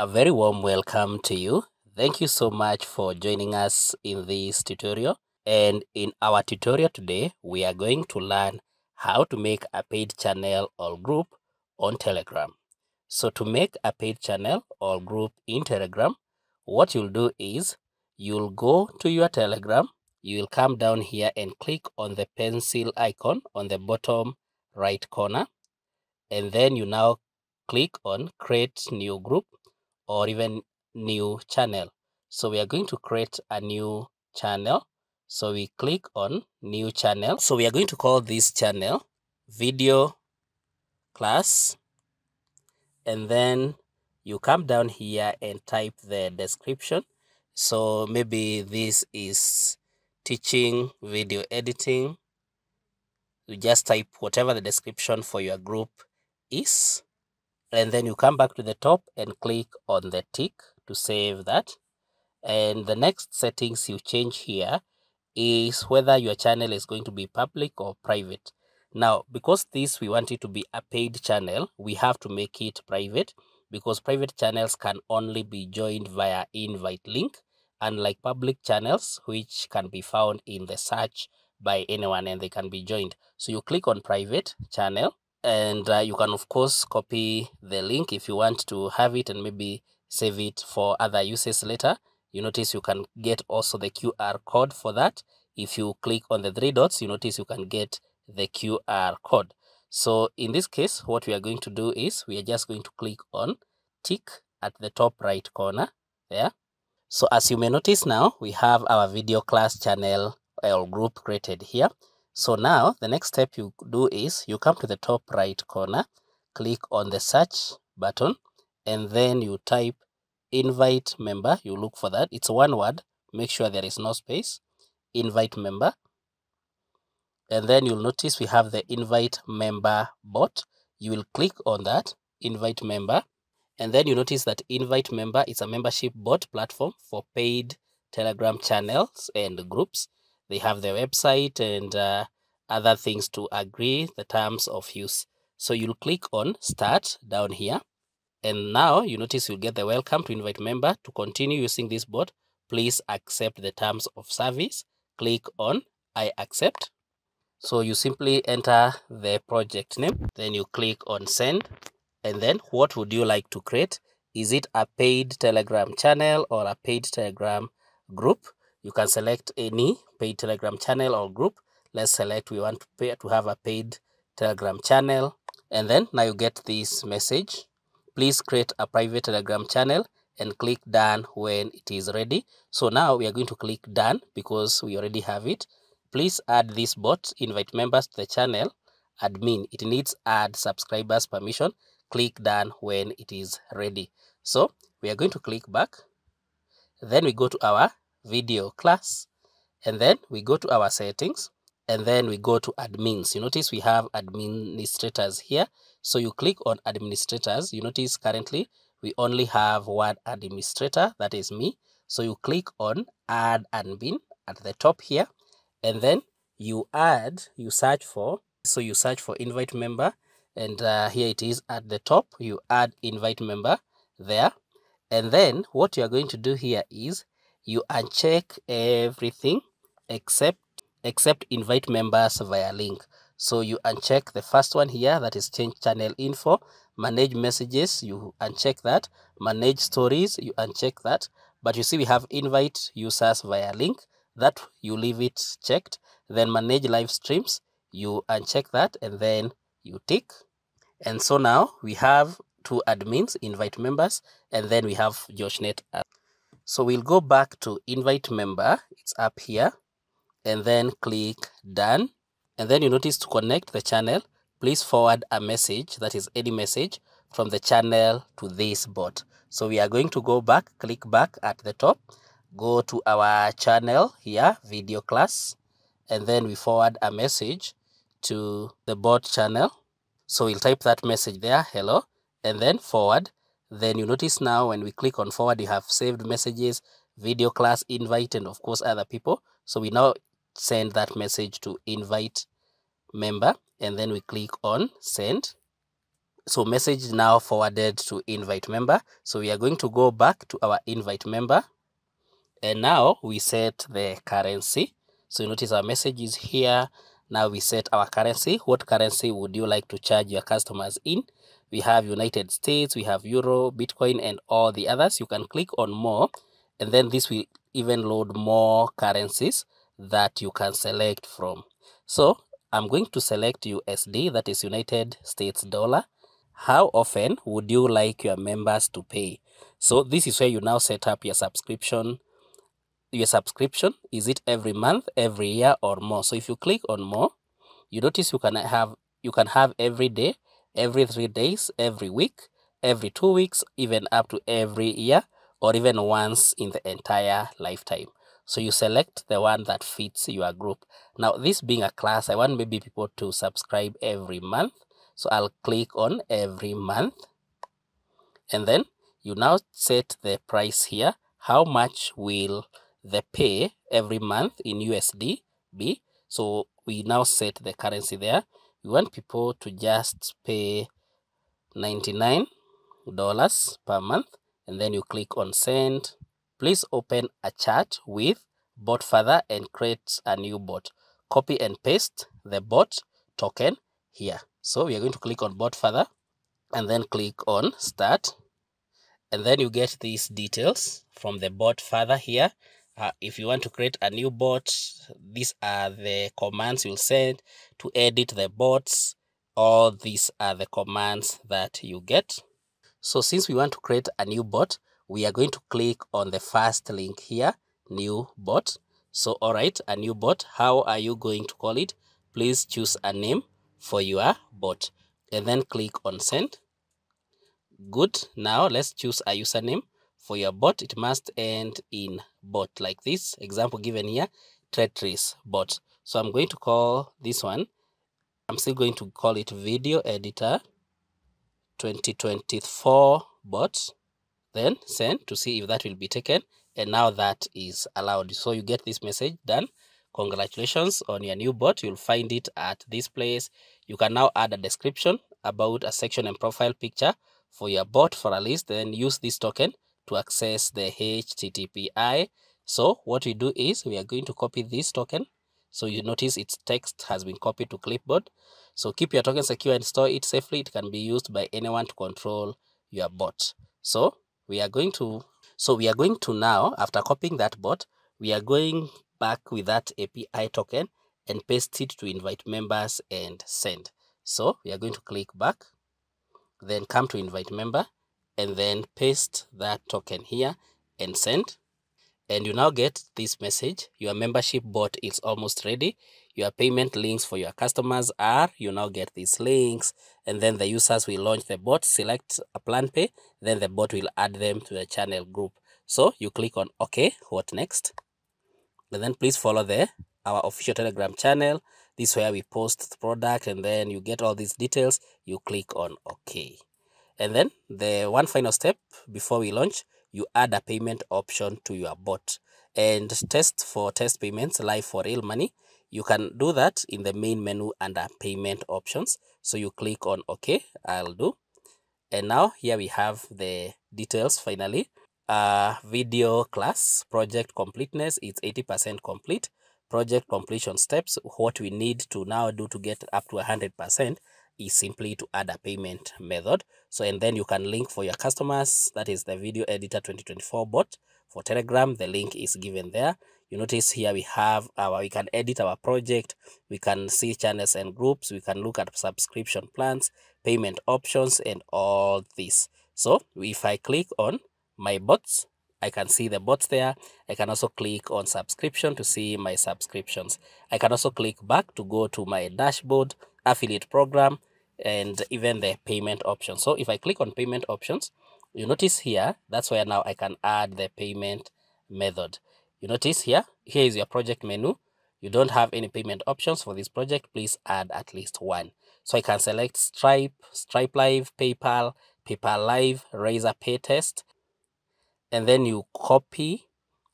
A very warm welcome to you. Thank you so much for joining us in this tutorial. And in our tutorial today, we are going to learn how to make a paid channel or group on Telegram. So to make a paid channel or group in Telegram, what you'll do is you'll go to your Telegram, you'll come down here and click on the pencil icon on the bottom right corner. And then you now click on create new group or even new channel. So we are going to create a new channel. So we click on new channel. So we are going to call this channel video class. And then you come down here and type the description. So maybe this is teaching video editing. You just type whatever the description for your group is and then you come back to the top and click on the tick to save that. And the next settings you change here is whether your channel is going to be public or private. Now because this we want it to be a paid channel we have to make it private because private channels can only be joined via invite link unlike public channels which can be found in the search by anyone and they can be joined. So you click on private channel and uh, you can of course copy the link if you want to have it and maybe save it for other uses later. You notice you can get also the qr code for that. If you click on the three dots you notice you can get the qr code. So in this case what we are going to do is we are just going to click on tick at the top right corner there. So as you may notice now we have our video class channel or group created here so now the next step you do is you come to the top right corner, click on the search button, and then you type invite member. You look for that. It's one word. Make sure there is no space. Invite member. And then you'll notice we have the invite member bot. You will click on that invite member. And then you notice that invite member is a membership bot platform for paid Telegram channels and groups they have their website and uh, other things to agree the terms of use. So you'll click on start down here. And now you notice you'll get the welcome to invite member to continue using this bot. Please accept the terms of service. Click on I accept. So you simply enter the project name, then you click on send. And then what would you like to create? Is it a paid Telegram channel or a paid Telegram group? You can select any paid telegram channel or group. Let's select we want to pay to have a paid telegram channel. And then now you get this message. Please create a private telegram channel and click done when it is ready. So now we are going to click done because we already have it. Please add this bot invite members to the channel admin. It needs add subscribers permission. Click done when it is ready. So we are going to click back. Then we go to our video class and then we go to our settings and then we go to admins. You notice we have administrators here. So you click on administrators. You notice currently we only have one administrator that is me. So you click on add admin at the top here and then you add you search for so you search for invite member and uh, here it is at the top. You add invite member there. And then what you are going to do here is you uncheck everything except except invite members via link. So you uncheck the first one here that is change channel info manage messages you uncheck that manage stories you uncheck that. But you see we have invite users via link that you leave it checked then manage live streams you uncheck that and then you tick. And so now we have two admins invite members and then we have joshnet so we'll go back to invite member. It's up here and then click done. And then you notice to connect the channel, please forward a message that is any message from the channel to this bot. So we are going to go back, click back at the top, go to our channel here, video class, and then we forward a message to the bot channel. So we'll type that message there, hello, and then forward then you notice now when we click on forward, you have saved messages, video class, invite, and of course other people. So we now send that message to invite member and then we click on send. so message now forwarded to invite member. So we are going to go back to our invite member. And now we set the currency. So you notice our message is here. Now we set our currency. What currency would you like to charge your customers in we have united states we have euro bitcoin and all the others. You can click on more and then this will even load more currencies that you can select from. So i'm going to select usd that is united states dollar. How often would you like your members to pay? So this is where you now set up your subscription your subscription. Is it every month every year or more? So if you click on more you notice you can have you can have every day every three days every week every two weeks even up to every year or even once in the entire lifetime. So you select the one that fits your group. Now this being a class i want maybe people to subscribe every month. So i'll click on every month. And then you now set the price here. How much will the pay every month in USD be. So we now set the currency there. We want people to just pay $99 per month and then you click on send. Please open a chat with BotFather and create a new bot. Copy and paste the bot token here. So we are going to click on BotFather and then click on start and then you get these details from the BotFather here uh, if you want to create a new bot these are the commands you'll send to edit the bots. All these are the commands that you get. So since we want to create a new bot we are going to click on the first link here new bot. So all right a new bot how are you going to call it? Please choose a name for your bot and then click on send. Good now let's choose a username for your bot it must end in bot like this. Example given here tetris bot. So i'm going to call this one. I'm still going to call it video editor 2024 bot then send to see if that will be taken. And now that is allowed. So you get this message done. Congratulations on your new bot. You'll find it at this place. You can now add a description about a section and profile picture for your bot for a list. Then use this token to access the HTTP API. So what we do is we are going to copy this token. So you notice its text has been copied to clipboard. So keep your token secure and store it safely. It can be used by anyone to control your bot. So we are going to so we are going to now after copying that bot, we are going back with that API token and paste it to invite members and send. So we are going to click back, then come to invite member and then paste that token here and send. And you now get this message. Your membership bot is almost ready. Your payment links for your customers are you now get these links. And then the users will launch the bot select a plan pay then the bot will add them to the channel group. So you click on okay what next? And then please follow the our official telegram channel. This where we post the product and then you get all these details. You click on okay and then the one final step before we launch, you add a payment option to your bot and test for test payments live for real money. You can do that in the main menu under payment options. So you click on OK, I'll do. And now here we have the details finally. Uh, video class project completeness is 80% complete. Project completion steps, what we need to now do to get up to 100% is simply to add a payment method. So, and then you can link for your customers. That is the video editor 2024 bot for Telegram. The link is given there. You notice here we have our, we can edit our project. We can see channels and groups. We can look at subscription plans, payment options, and all this. So if I click on my bots, I can see the bots there. I can also click on subscription to see my subscriptions. I can also click back to go to my dashboard, affiliate program, and even the payment option. So if I click on payment options, you notice here, that's where now I can add the payment method. You notice here, here is your project menu. You don't have any payment options for this project. Please add at least one. So I can select Stripe, Stripe Live, PayPal, PayPal Live, Razorpay Test. and then you copy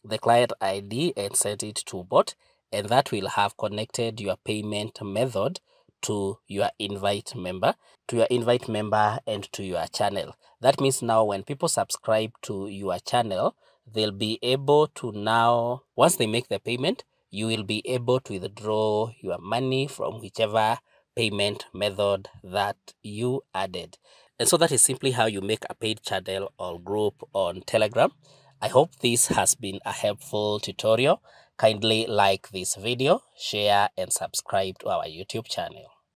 the client ID and set it to bot, and that will have connected your payment method to your invite member, to your invite member and to your channel. That means now when people subscribe to your channel, they'll be able to now, once they make the payment, you will be able to withdraw your money from whichever payment method that you added. And so that is simply how you make a paid channel or group on Telegram. I hope this has been a helpful tutorial. Kindly like this video, share and subscribe to our YouTube channel.